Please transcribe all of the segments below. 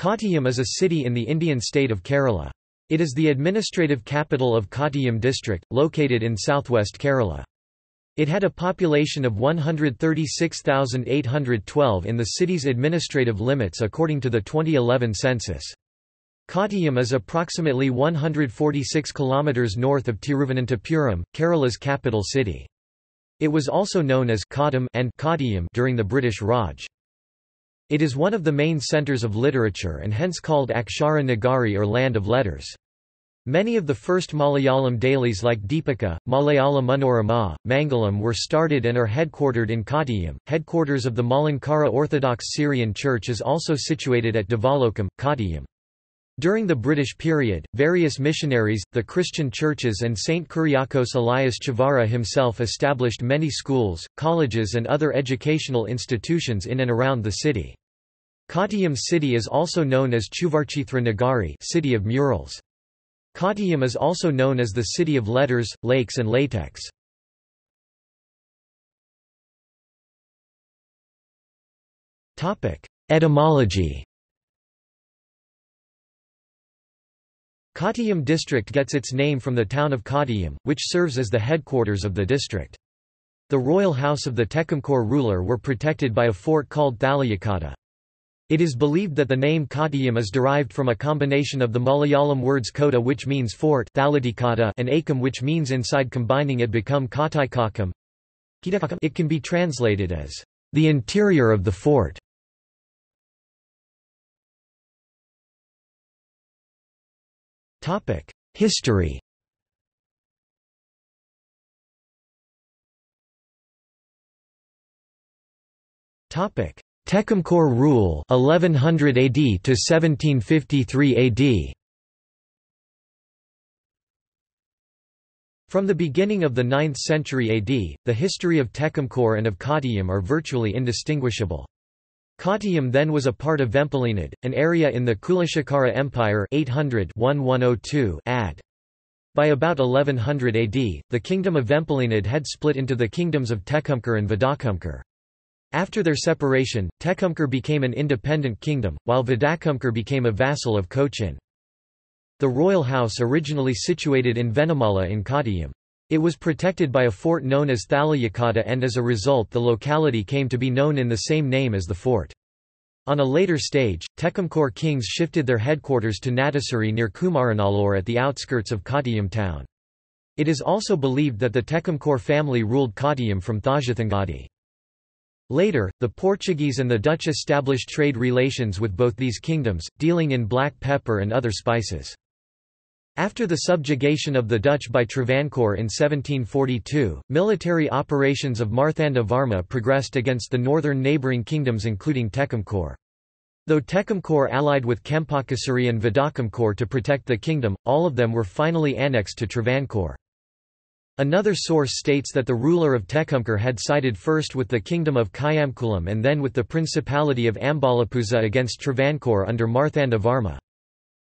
Kottayam is a city in the Indian state of Kerala. It is the administrative capital of Kottayam district, located in southwest Kerala. It had a population of 136,812 in the city's administrative limits according to the 2011 census. Kottayam is approximately 146 kilometers north of Tiruvananthapuram, Kerala's capital city. It was also known as Kottam and Kottayam during the British Raj. It is one of the main centres of literature and hence called Akshara Nagari or Land of Letters. Many of the first Malayalam dailies like Deepika, Malayala Manorama, Mangalam were started and are headquartered in Kottayam. Headquarters of the Malankara Orthodox Syrian Church is also situated at Devalokam, Kottayam. During the British period, various missionaries, the Christian churches and Saint Kuriakos Elias Chavara himself established many schools, colleges and other educational institutions in and around the city. Kottayam city is also known as Chuvarchithra Nagari city of murals. Kottayam is also known as the city of letters, lakes and latex. Etymology Kottayam district gets its name from the town of Kottayam, which serves as the headquarters of the district. The royal house of the Thekkumkoor ruler were protected by a fort called Thalayakota. It is believed that the name Kottayam is derived from a combination of the Malayalam words kota which means fort and akam which means inside combining it become Kottaikakam. It can be translated as, the interior of the fort. History Topic: Thekkumkoor rule 1100 AD to 1753 AD From the beginning of the 9th century AD, the history of Thekkumkoor and of Kottayam are virtually indistinguishable. Kottayam then was a part of Vempolinad, an area in the Kulasekhara Empire 800 AD. By about 1100 AD, the kingdom of Vempolinad had split into the kingdoms of Thekkumkoor and Vadakkumkur. After their separation, Thekkumkoor became an independent kingdom, while Vadakkumkur became a vassal of Cochin. The royal house originally situated in Vennimala in Kottayam. It was protected by a fort known as Thalayakota and as a result the locality came to be known in the same name as the fort. On a later stage, Thekkumkoor kings shifted their headquarters to Nattassery near Kumaranallur at the outskirts of Kottayam town. It is also believed that the Thekkumkoor family ruled Kottayam from Thazhathangadi. Later, the Portuguese and the Dutch established trade relations with both these kingdoms, dealing in black pepper and other spices. After the subjugation of the Dutch by Travancore in 1742, military operations of Marthanda Varma progressed against the northern neighbouring kingdoms including Thekkumkoor. Though Thekkumkoor allied with Chempakassery and Vadakkumkur to protect the kingdom, all of them were finally annexed to Travancore. Another source states that the ruler of Thekkumkoor had sided first with the kingdom of Kayamkulam and then with the principality of Ambalapuzha against Travancore under Marthanda Varma.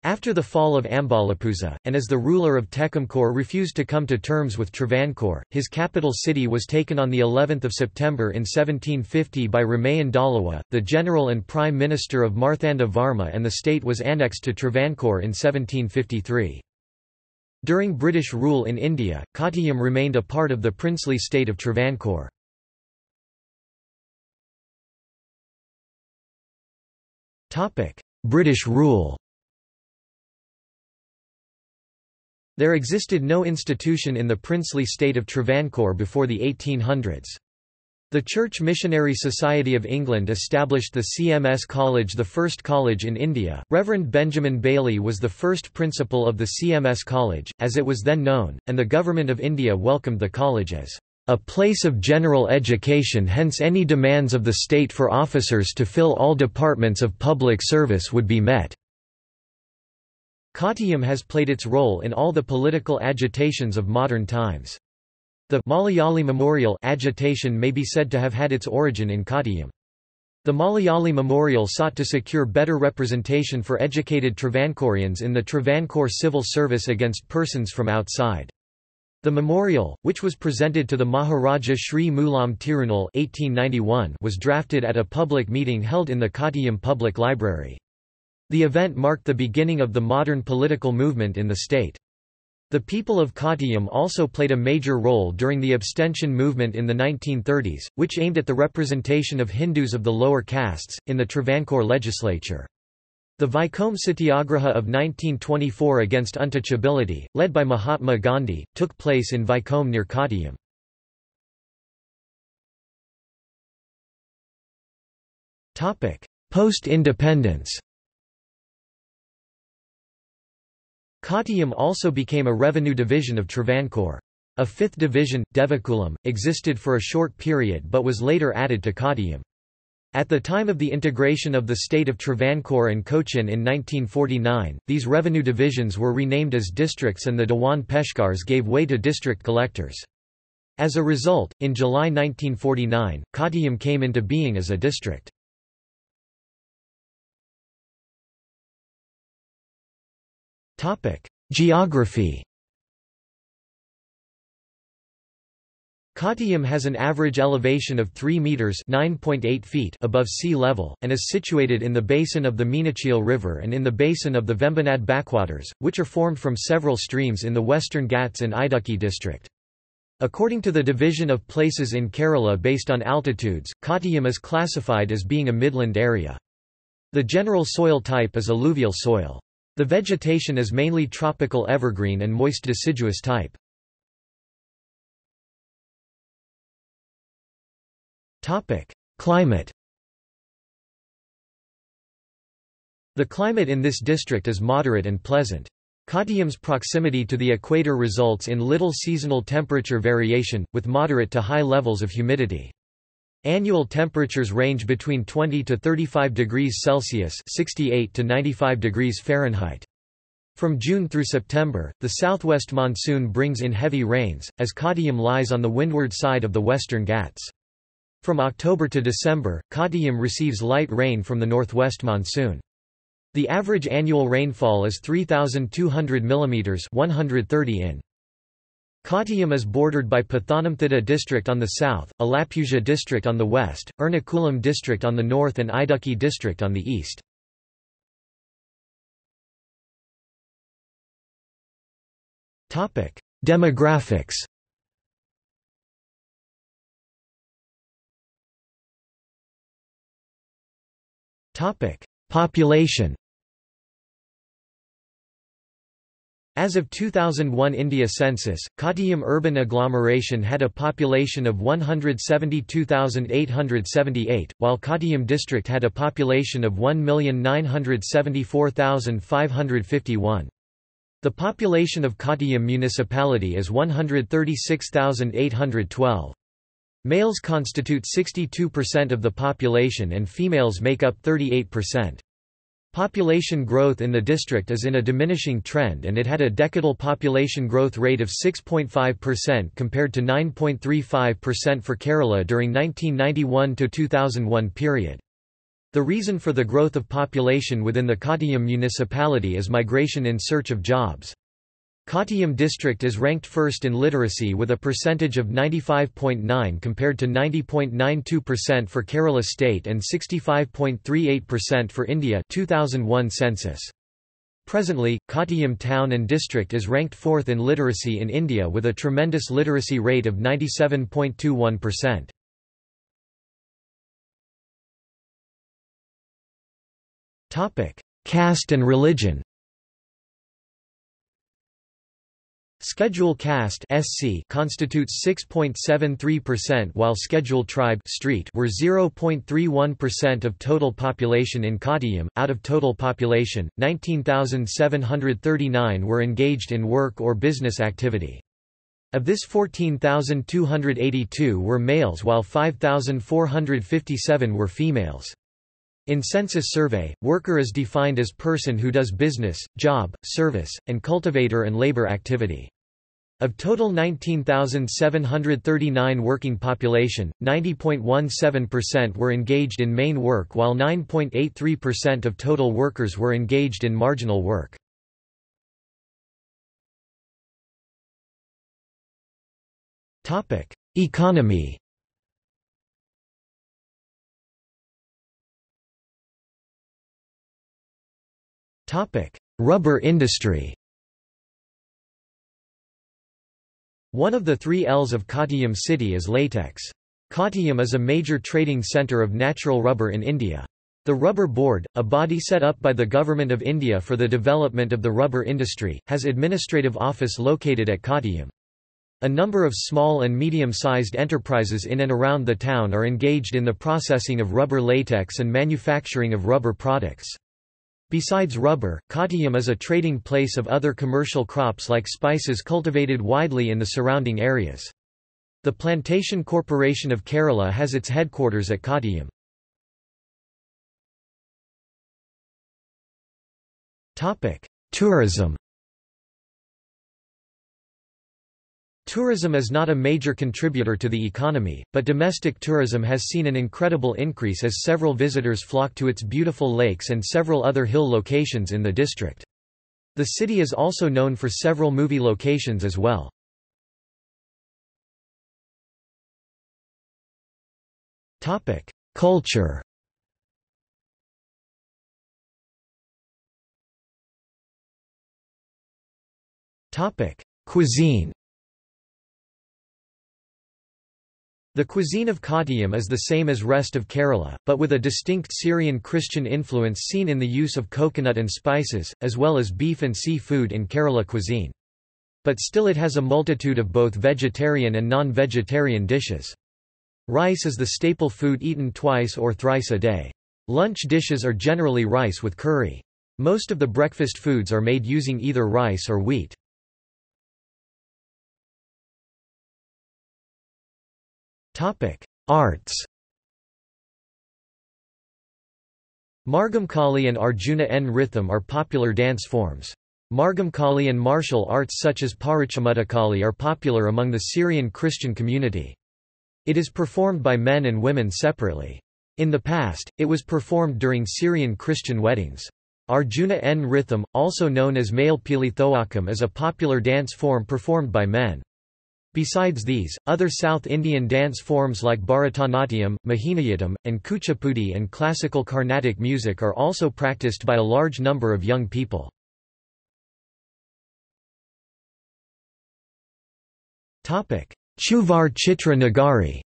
After the fall of Ambalapuzha, and as the ruler of Thekkumkoor refused to come to terms with Travancore, his capital city was taken on of September in 1750 by Ramayyan Dalawa, the general and prime minister of Marthanda Varma and the state was annexed to Travancore in 1753. During British rule in India, Kottayam remained a part of the princely state of Travancore. British rule There existed no institution in the princely state of Travancore before the 1800s. The Church Missionary Society of England established the CMS College the first college in India. Reverend Benjamin Bailey was the first principal of the CMS College, as it was then known, and the Government of India welcomed the college as a place of general education hence any demands of the state for officers to fill all departments of public service would be met. Kottayam has played its role in all the political agitations of modern times. The Malayali Memorial agitation may be said to have had its origin in Kottayam. The Malayali Memorial sought to secure better representation for educated Travancoreans in the Travancore civil service against persons from outside. The memorial, which was presented to the Maharaja Sri Mulam Tirunal 1891, was drafted at a public meeting held in the Kottayam Public Library. The event marked the beginning of the modern political movement in the state. The people of Kottayam also played a major role during the abstention movement in the 1930s, which aimed at the representation of Hindus of the lower castes, in the Travancore legislature. The Vaikom Satyagraha of 1924 against untouchability, led by Mahatma Gandhi, took place in Vaikom near Kottayam. Post-independence Kottayam also became a revenue division of Travancore. A fifth division, Devikulam, existed for a short period but was later added to Kottayam. At the time of the integration of the state of Travancore and Cochin in 1949, these revenue divisions were renamed as districts and the Dewan Peshkars gave way to district collectors. As a result, in July 1949, Kottayam came into being as a district. Geography Kottayam has an average elevation of 3 meters (9.8 feet) above sea level and is situated in the basin of the Meenachil River and in the basin of the Vembanad backwaters, which are formed from several streams in the Western Ghats and Idukki district. According to the division of places in Kerala based on altitudes, Kottayam is classified as being a midland area. The general soil type is alluvial soil. The vegetation is mainly tropical evergreen and moist deciduous type. Climate The climate in this district is moderate and pleasant. Kottayam's proximity to the equator results in little seasonal temperature variation, with moderate to high levels of humidity. Annual temperatures range between 20 to 35 degrees Celsius (68 to 95 degrees Fahrenheit). From June through September, the southwest monsoon brings in heavy rains, as Kottayam lies on the windward side of the western Ghats. From October to December, Kottayam receives light rain from the northwest monsoon. The average annual rainfall is 3,200 mm 130 in. Kottayam is bordered by Pathanamthitta district on the south, Alappuzha district on the west, Ernakulam district on the north and Idukki district on the east. Demographics Population As of 2001 India census, Kottayam urban agglomeration had a population of 172,878, while Kottayam district had a population of 1,974,551. The population of Kottayam municipality is 136,812. Males constitute 62% of the population and females make up 38%. Population growth in the district is in a diminishing trend and it had a decadal population growth rate of 6.5% compared to 9.35% for Kerala during 1991–2001 period. The reason for the growth of population within the Kottayam municipality is migration in search of jobs. Kottayam district is ranked first in literacy with a percentage of 95.9 compared to 90.92% for Kerala state and 65.38% for India 2001 census. Presently, Kottayam town and district is ranked fourth in literacy in India with a tremendous literacy rate of 97.21%. Topic: Caste and religion Schedule caste SC constitutes 6.73% while Schedule tribe street were 0.31% of total population in Kottayam. Out of total population, 19,739 were engaged in work or business activity. Of this 14,282 were males while 5,457 were females. In census survey, worker is defined as person who does business, job, service, and cultivator and labor activity. Of total 19,739 working population, 90.17% were engaged in main work while 9.83% of total workers were engaged in marginal work. Economy Rubber industry One of the three Ls of Kottayam city is latex. Kottayam is a major trading centre of natural rubber in India. The Rubber Board, a body set up by the Government of India for the development of the rubber industry, has administrative office located at Kottayam. A number of small and medium-sized enterprises in and around the town are engaged in the processing of rubber latex and manufacturing of rubber products. Besides rubber, Kottayam is a trading place of other commercial crops like spices cultivated widely in the surrounding areas. The Plantation Corporation of Kerala has its headquarters at Kottayam. Tourism Tourism is not a major contributor to the economy, but domestic tourism has seen an incredible increase as several visitors flock to its beautiful lakes and several other hill locations in the district. The city is also known for several movie locations as well. Culture Cuisine The cuisine of Kottayam is the same as rest of Kerala, but with a distinct Syrian Christian influence seen in the use of coconut and spices, as well as beef and sea-food in Kerala cuisine. But still it has a multitude of both vegetarian and non-vegetarian dishes. Rice is the staple food eaten twice or thrice a day. Lunch dishes are generally rice with curry. Most of the breakfast foods are made using either rice or wheat. Topic: Arts. Margamkali and Arjuna Nritham are popular dance forms. Margamkali and martial arts such as Parichamuttukali are popular among the Syrian Christian community. It is performed by men and women separately. In the past, it was performed during Syrian Christian weddings. Arjuna Nritham, also known as Male Pilithowakam is a popular dance form performed by men. Besides these, other South Indian dance forms like Bharatanatyam, Mohiniyattam, and Kuchipudi and classical Carnatic music are also practiced by a large number of young people. Chuvar Chitra Nagari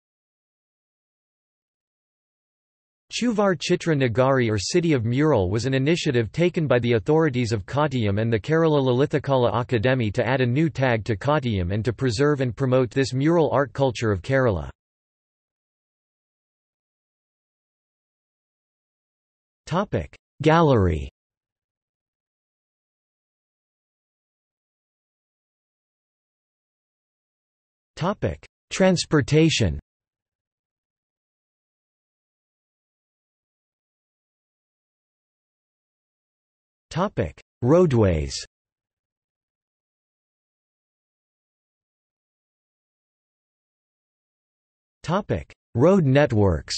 Chuvar Chitra Nagari or City of Mural was an initiative taken by the authorities of Kottayam and the Kerala Lalithakala Akademi to add a new tag to Kottayam and to preserve and promote this mural art culture of Kerala. Gallery Transportation Topic: Roadways. Topic: Road networks.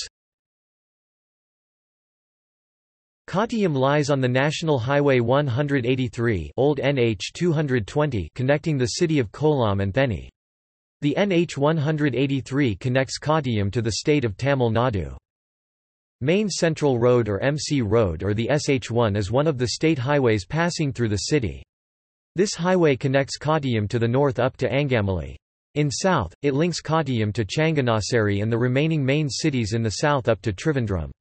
Kottayam lies on the National Highway 183 Old NH 220 connecting the city of Kollam and Theni. The NH 183 connects Kottayam to the state of Tamil Nadu. Main Central Road or MC Road or the SH1 is one of the state highways passing through the city. This highway connects Kottayam to the north up to Angamali. In south, it links Kottayam to Changanassery and the remaining main cities in the south up to Trivandrum.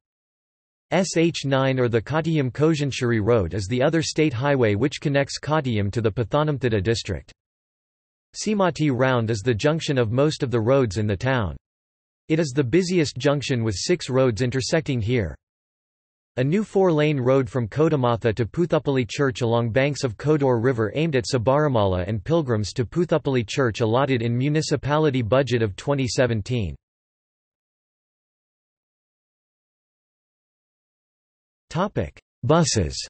SH9 or the Kottayam Kozhancherry Road is the other state highway which connects Kottayam to the Pathanamthitta district. Simati Round is the junction of most of the roads in the town. It is the busiest junction with six roads intersecting here. A new four-lane road from Kodimatha to Puthupally Church along banks of Kodur River aimed at Sabarimala and pilgrims to Puthupally Church allotted in municipality budget of 2017. Buses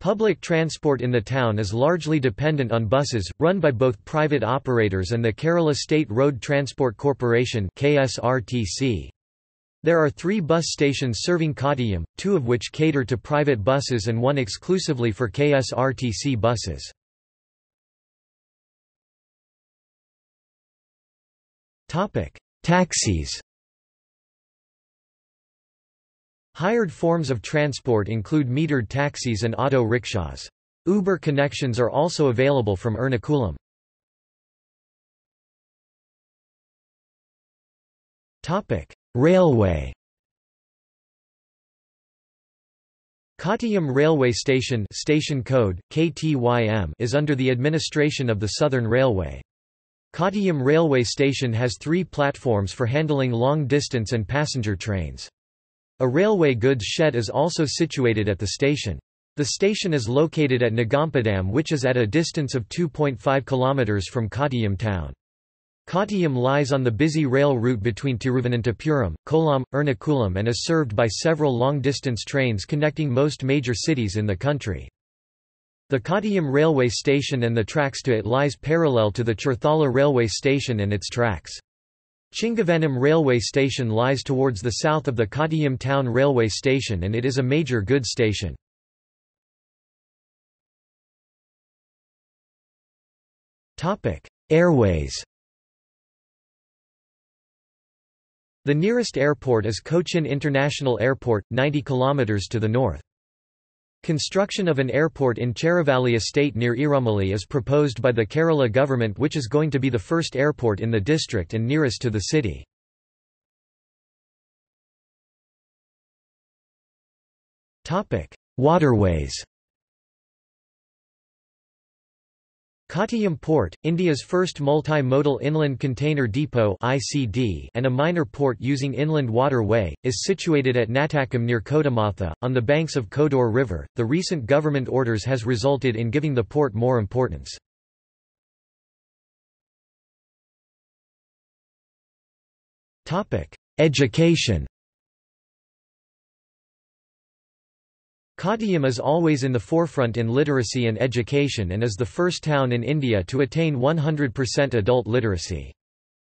Public transport in the town is largely dependent on buses, run by both private operators and the Kerala State Road Transport Corporation. There are three bus stations serving Kottayam, two of which cater to private buses and one exclusively for KSRTC buses. Taxis Hired forms of transport include metered taxis and auto rickshaws. Uber connections are also available from Ernakulam. Railway Kottayam Railway Station station code, KTYM is under the administration of the Southern Railway. Kottayam Railway Station has three platforms for handling long-distance and passenger trains. A railway goods shed is also situated at the station. The station is located at Nagampadam which is at a distance of 2.5 km from Kottayam town. Kottayam lies on the busy rail route between Tiruvananthapuram, Kollam, Ernakulam and is served by several long-distance trains connecting most major cities in the country. The Kottayam railway station and the tracks to it lies parallel to the Cherthala railway station and its tracks. Chingavanam railway station lies towards the south of the Kottayam town railway station and it is a major goods station. Airways The nearest airport is Cochin International Airport, 90 km to the north. Construction of an airport in Cheruvally estate near Erumely is proposed by the Kerala government which is going to be the first airport in the district and nearest to the city. Waterways Kottayam Port, India's first multi-modal inland container depot (ICD) and a minor port using inland waterway, is situated at Nattakam near Kodimatha, on the banks of Kodur River. The recent government orders has resulted in giving the port more importance. Topic: Education. Kottayam is always in the forefront in literacy and education and is the first town in India to attain 100% adult literacy.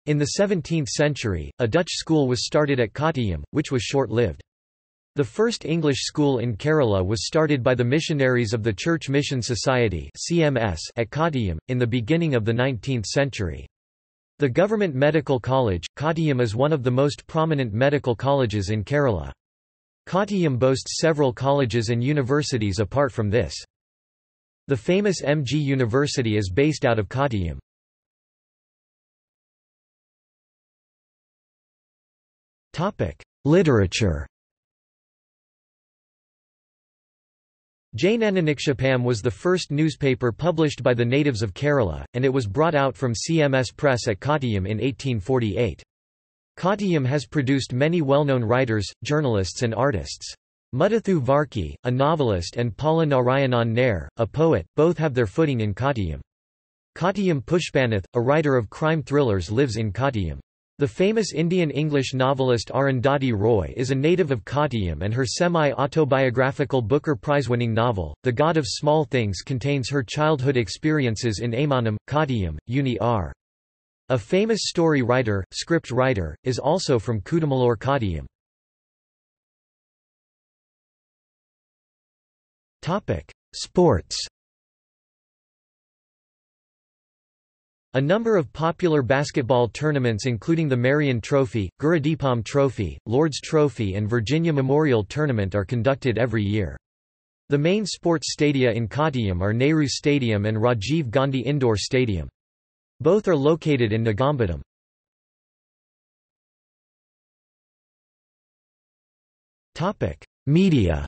In the 17th century, a Dutch school was started at Kottayam, which was short-lived. The first English school in Kerala was started by the missionaries of the Church Mission Society at Kottayam, in the beginning of the 19th century. The Government Medical College, Kottayam is one of the most prominent medical colleges in Kerala. Kottayam boasts several colleges and universities apart from this. The famous MG University is based out of Kottayam. Literature Jnananikshepam was the first newspaper published by the natives of Kerala, and it was brought out from CMS Press at Kottayam in 1848. Kottayam has produced many well-known writers, journalists and artists. Muttathu Varki, a novelist and Pala Narayanan Nair, a poet, both have their footing in Kottayam. Kottayam Pushpanath, a writer of crime thrillers lives in Kottayam. The famous Indian-English novelist Arundhati Roy is a native of Kottayam and her semi-autobiographical Booker Prize-winning novel, The God of Small Things contains her childhood experiences in Aymanam, Kottayam, Unni R. A famous story writer, script writer, is also from Kudamalur Kottayam. Sports A number of popular basketball tournaments including the Marion Trophy, Gurudipam Trophy, Lord's Trophy and Virginia Memorial Tournament are conducted every year. The main sports stadia in Kottayam are Nehru Stadium and Rajiv Gandhi Indoor Stadium. Both are located in Nagampadam. Media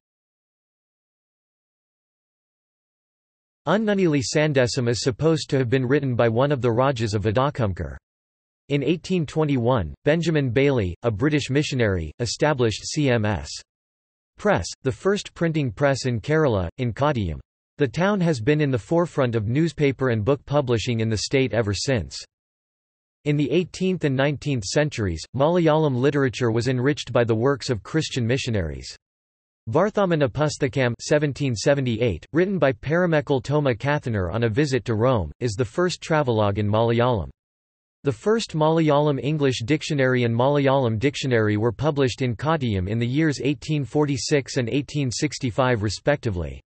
Unnunili Sandesam is supposed to have been written by one of the Rajas of Vadakkumkur. In 1821, Benjamin Bailey, a British missionary, established CMS Press, the first printing press in Kerala, in Kottayam. The town has been in the forefront of newspaper and book publishing in the state ever since. In the 18th and 19th centuries, Malayalam literature was enriched by the works of Christian missionaries. Varthamana Pusthakam 1778, written by Paremmakkal Thoma Kathanar on a visit to Rome, is the first travelogue in Malayalam. The first Malayalam English dictionary and Malayalam dictionary were published in Kottayam in the years 1846 and 1865 respectively.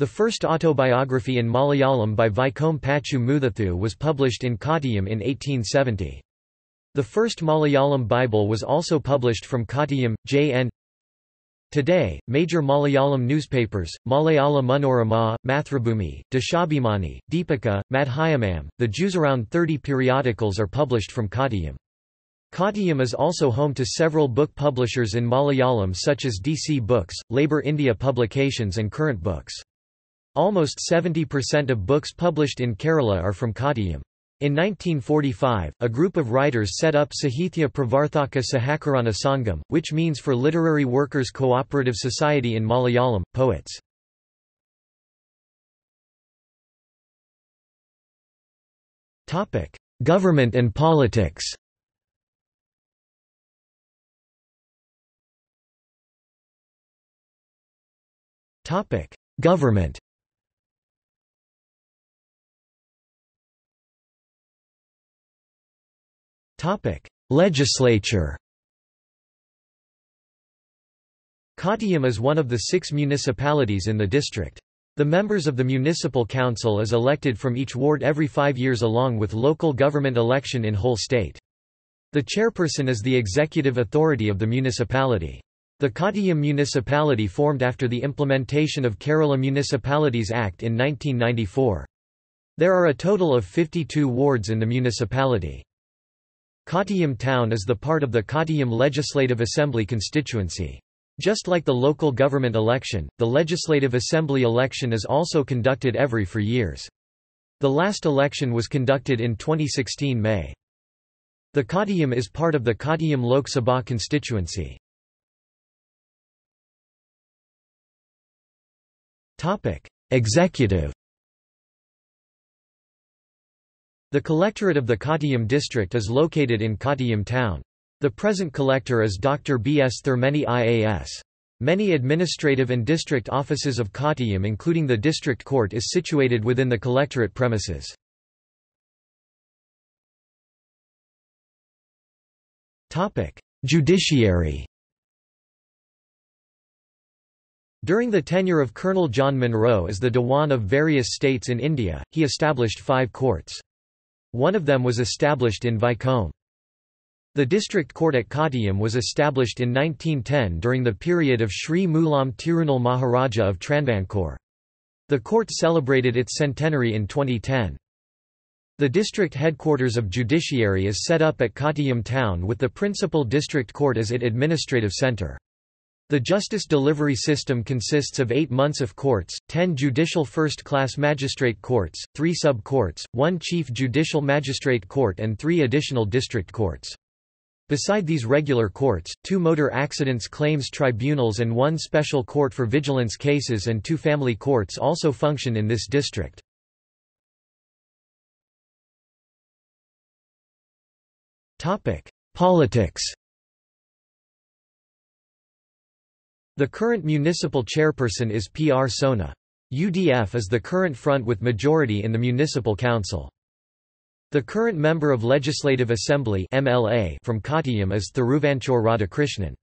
The first autobiography in Malayalam by Vaikom Pachu Moothathu was published in Kottayam in 1870. The first Malayalam Bible was also published from Kottayam. J. N. Today, major Malayalam newspapers, Malayala Manorama, Mathrubhumi, Deshabhimani, Deepika, Madhyamam, the Jews around 30 periodicals are published from Kottayam. Kottayam is also home to several book publishers in Malayalam such as DC Books, Labour India Publications and Current Books. Almost 70% of books published in Kerala are from Kottayam. In 1945, a group of writers set up Sahithya Pravarthaka Sahakarana Sangam, which means for Literary Workers Cooperative Society in Malayalam, poets. Government and politics Government Legislature Kottayam is one of the six municipalities in the district. The members of the municipal council is elected from each ward every five years along with local government election in whole state. The chairperson is the executive authority of the municipality. The Kottayam municipality formed after the implementation of Kerala Municipalities Act in 1994. There are a total of 52 wards in the municipality. Kottayam town is the part of the Kottayam Legislative Assembly constituency. Just like the local government election, the Legislative Assembly election is also conducted every four years. The last election was conducted in 2016 May. The Kottayam is part of the Kottayam Lok Sabha constituency. Executive The collectorate of the Kottayam district is located in Kottayam town. The present collector is Dr. B. S. Thirumeni IAS. Many administrative and district offices of Kottayam including the district court is situated within the collectorate premises. Judiciary During the tenure of Colonel John Munro as the Dewan of various states in India, he established five courts. One of them was established in Vaikom. The district court at Kottayam was established in 1910 during the period of Sri Mulam Tirunal Maharaja of Travancore. The court celebrated its centenary in 2010. The district headquarters of judiciary is set up at Kottayam town with the principal district court as its administrative centre. The justice delivery system consists of eight months of courts, ten judicial first-class magistrate courts, three sub-courts, one chief judicial magistrate court and three additional district courts. Beside these regular courts, two motor accidents claims tribunals and one special court for vigilance cases and two family courts also function in this district. Politics The current municipal chairperson is P. R. Sona. UDF is the current front with majority in the municipal council. The current member of Legislative Assembly MLA from Kottayam is Thiruvanchoor Radhakrishnan.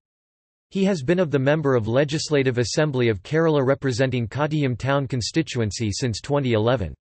He has been of the member of Legislative Assembly of Kerala representing Kottayam town constituency since 2011.